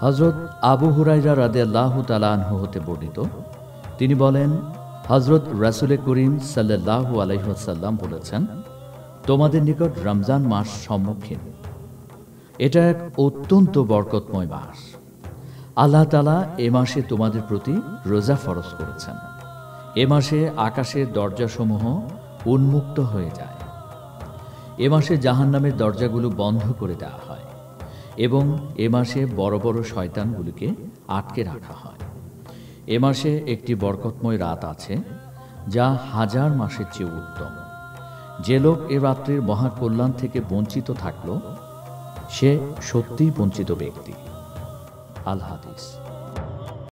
হজরত আবু হুরাইরা রাদে আল্লাহ তালাহ হতে বর্ণিত। তিনি বলেন হজরত রাসুলে করিম সাল্লাহু আলহ্লাম বলেছেন, তোমাদের নিকট রমজান মাস সম্মুখীন। এটা এক অত্যন্ত বরকতময় মাস। আল্লাহ তালা এ মাসে তোমাদের প্রতি রোজা ফরজ করেছেন। এ মাসে আকাশের দরজাসমূহ উন্মুক্ত হয়ে যায়। এ মাসে জাহান্নামের দরজাগুলো বন্ধ করে দেওয়া হয়। এবং এ মাসে বড় বড় শয়তানগুলিকে আটকে রাখা হয়। এ মাসে একটি বরকতময় রাত আছে, যা হাজার মাসের চেয়ে উত্তম। যে লোক এ রাত্রির মহাকল্যাণ থেকে বঞ্চিত থাকল, সে সত্যিই বঞ্চিত ব্যক্তি। আল হাদিস।